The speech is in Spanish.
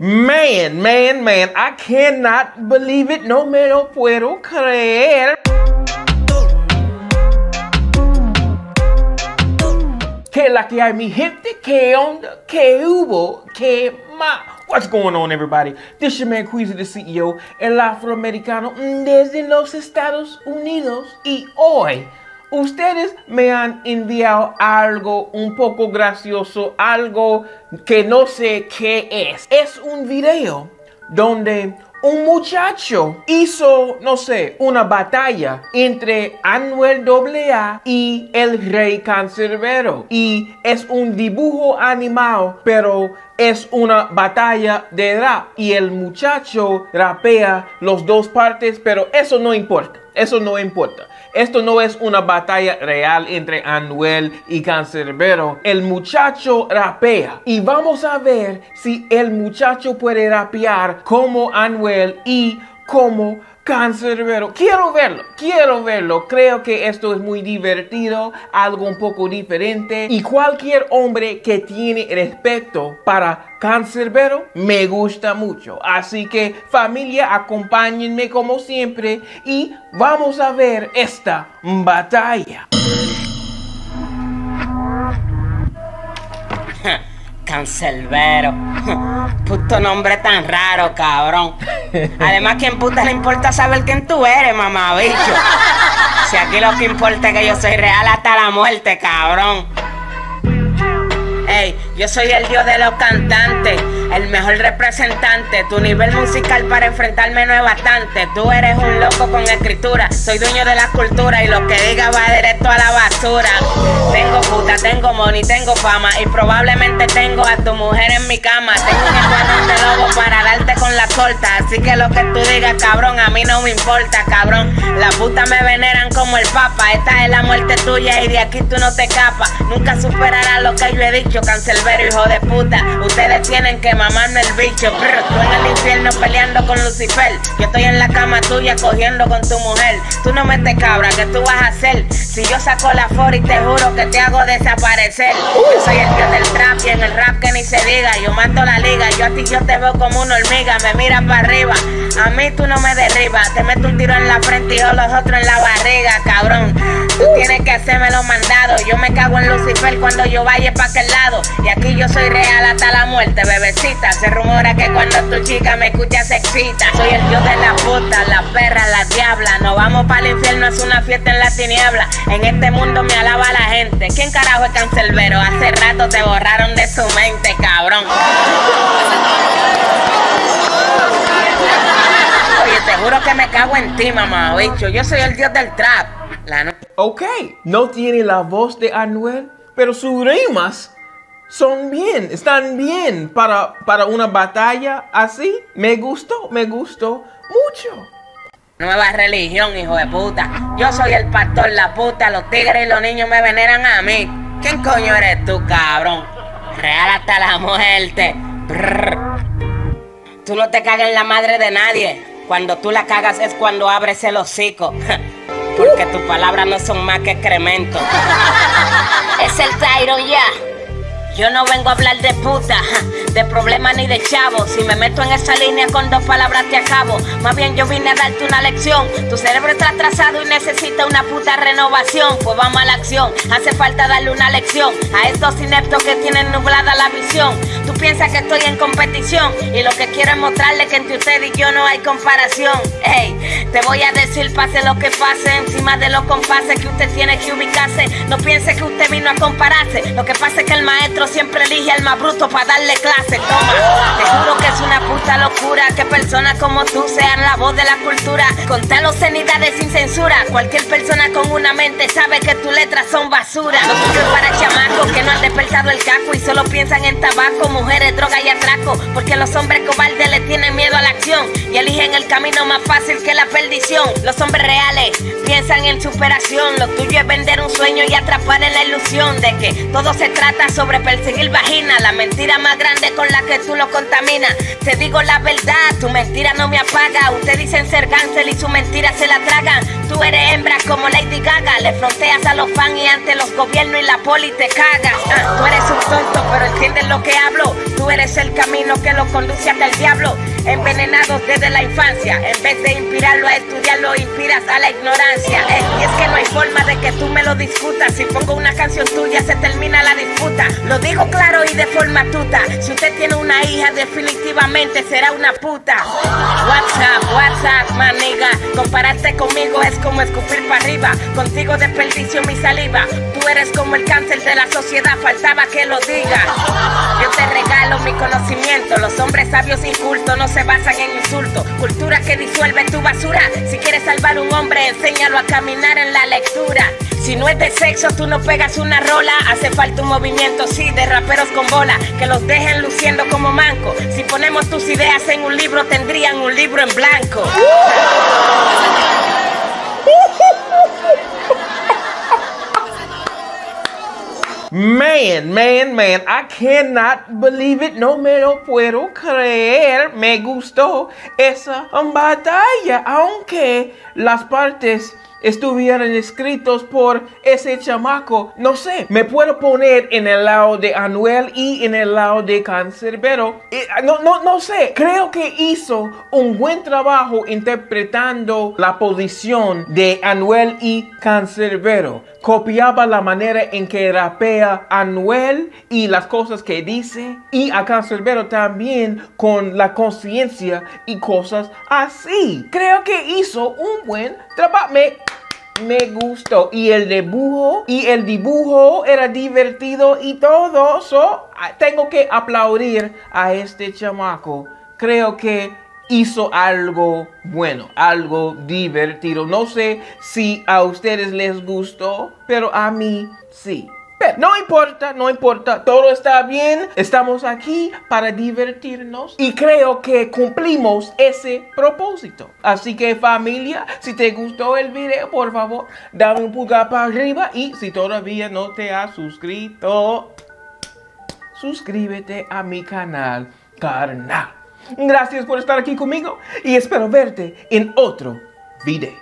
Man, man, man, I cannot believe it. No me lo puedo creer. ¿Qué la que hay, mi gente? ¿Qué onda? ¿Qué hubo? ¿Qué más? What's going on, everybody? This your man Queasy, the CEO, el afroamericano desde los Estados Unidos. Y hoy ustedes me han enviado algo un poco gracioso, algo que no sé qué es. Es un video donde un muchacho hizo, no sé, una batalla entre Anuel AA y el Rey Cancerbero. Y es un dibujo animado, pero es una batalla de rap. Y el muchacho rapea los dos partes, pero eso no importa. Eso no importa. Esto no es una batalla real entre Anuel y Cancerbero. El muchacho rapea y vamos a ver si el muchacho puede rapear como Anuel y como Cancerbero. Quiero verlo, quiero verlo. Creo que esto es muy divertido, algo un poco diferente. Y cualquier hombre que tiene respeto para Cancerbero me gusta mucho. Así que familia, acompáñenme como siempre y vamos a ver esta batalla. Cancelbero. Puto nombre tan raro, cabrón. Además, ¿quién puta le importa saber quién tú eres, mamá bicho? Si aquí lo que importa es que yo soy real hasta la muerte, cabrón. Ey, yo soy el dios de los cantantes, el mejor representante. Tu nivel musical para enfrentarme no es bastante. Tú eres un loco con escritura, soy dueño de la cultura y lo que diga va directo a la basura. Tengo puta, tengo money, tengo fama y probablemente tengo a tu mujer en mi cama. Tengo un escuadrón de lobo para darte con la corta, así que lo que tú digas, cabrón, a mí no me importa, cabrón. La puta me veneran como el papa, esta es la muerte tuya y de aquí tú no te escapas. Nunca superarás lo que yo he dicho, cancelbero, hijo de puta. Ustedes tienen que mamarme el bicho. Brr, tú en el infierno peleando con Lucifer. Yo estoy en la cama tuya cogiendo con tu mujer. Tú no metes cabra, ¿qué tú vas a hacer? Si yo saco la for y te juro que te hago desaparecer. Yo soy el dios del trap y en el rap que ni se diga. Yo mato la liga, yo a ti yo te veo como una hormiga. Me miras para arriba. A mí tú no me derribas. Te meto un tiro en la frente y yo los otros en la barriga, cabrón. Tú tienes que hacerme los mandados. Yo me cago en Lucifer cuando yo vaya para aquel lado. Y aquí yo soy real hasta la muerte, bebecita. Se rumora que cuando tu chica me escucha se excita. Soy el dios de la puta, la perra, la diabla. Nos vamos para el infierno, es una fiesta en la tiniebla. En este mundo me alaba la gente. ¿Quién carajo es cancelbero? Hace rato te borraron de su mente, cabrón. Te juro que me cago en ti, mamá, bicho. Yo soy el dios del trap. La no- Ok, no tiene la voz de Anuel, pero sus rimas son bien, están bien para, para una batalla así. Me gustó, me gustó mucho. Nueva religión, hijo de puta. Yo soy el pastor, la puta. Los tigres y los niños me veneran a mí. ¿Quién coño eres tú, cabrón? Real hasta la muerte. Brrr. Tú no te cagas en la madre de nadie. Cuando tú la cagas es cuando abres el hocico. Porque tus palabras no son más que excremento. Es el Tyron ya. Yo no vengo a hablar de puta, de problemas ni de chavos. Si me meto en esa línea con dos palabras te acabo. Más bien yo vine a darte una lección. Tu cerebro está atrasado y necesita una puta renovación. Pues vamos a la acción. Hace falta darle una lección a estos ineptos que tienen nublada la visión. Tú piensas que estoy en competición y lo que quiero es mostrarle que entre usted y yo no hay comparación. Ey, te voy a decir pase lo que pase encima de los compases que usted tiene que ubicarse. No piense que usted vino a compararse. Lo que pasa es que el maestro siempre elige al más bruto para darle clase. Toma, te juro que es una puta locura que personas como tú sean la voz de la cultura. Con tal obscenidades sin censura, cualquier persona con una mente sabe que tus letras son basura. No sirve para chamacos que no han despertado el caco y solo piensan en tabaco, mujeres, droga y atraco. Porque los hombres cobardes le tienen miedo a la acción y eligen el camino más fácil que la perdición. Los hombres reales piensan en superación. Lo tuyo es vender un sueño y atrapar en la ilusión de que todo se trata sobre perseguir vagina. La mentira más grande con la que tú lo contaminas. Te digo la verdad, tu mentira no me apaga. Ustedes dicen ser cáncer y su mentira se la tragan. Tú eres hembra como Lady Gaga. Le fronteas a los fans y ante los gobiernos y la poli te cagas. Ah, tú eres un tonto, pero entiendes lo que hablo. Tú eres el camino que lo conduce hasta el diablo. Envenenados desde la infancia. En vez de inspirarlo a estudiar, lo inspiras a la ignorancia. Eh, y es que no hay forma de que tú me lo discutas. Si pongo una canción tuya, se termina la disputa. Lo digo claro y de forma tuta. Si usted tiene una hija, definitivamente será una puta. WhatsApp, WhatsApp, maniga. Compararte conmigo es como escupir para arriba. Contigo desperdicio mi saliva. Tú eres como el cáncer de la sociedad, faltaba que lo diga. Yo te regalo mi conocimiento. Los hombres sabios incultos no se basan en insultos. Cultura que disuelve tu basura. Si quieres salvar un hombre, enséñalo a caminar en la lectura. Si no es de sexo, tú no pegas una rola. Hace falta un movimiento, sí, de raperos con bola. Que los dejen luciendo como manco. Si ponemos tus ideas en un libro, tendrían un libro en blanco. Man, man, man, I cannot believe it, no me lo puedo creer. Me gustó esa batalla, aunque las partes estuvieran escritos por ese chamaco, no sé, me puedo poner en el lado de Anuel y en el lado de Cancerbero. No, no, no sé, creo que hizo un buen trabajo interpretando la posición de Anuel y Cancerbero. Copiaba la manera en que rapea Anuel y las cosas que dice y a Cancerbero también con la conciencia y cosas así. Creo que hizo un buen trabajo. Me gustó. Y el dibujo, y el dibujo era divertido y todo. So, tengo que aplaudir a este chamaco. Creo que hizo algo bueno, algo divertido. No sé si a ustedes les gustó, pero a mí sí. No importa, no importa, todo está bien. Estamos aquí para divertirnos y creo que cumplimos ese propósito. Así que familia, si te gustó el video, por favor, dame un pulgar para arriba y si todavía no te has suscrito, suscríbete a mi canal, carnal. Gracias por estar aquí conmigo y espero verte en otro video.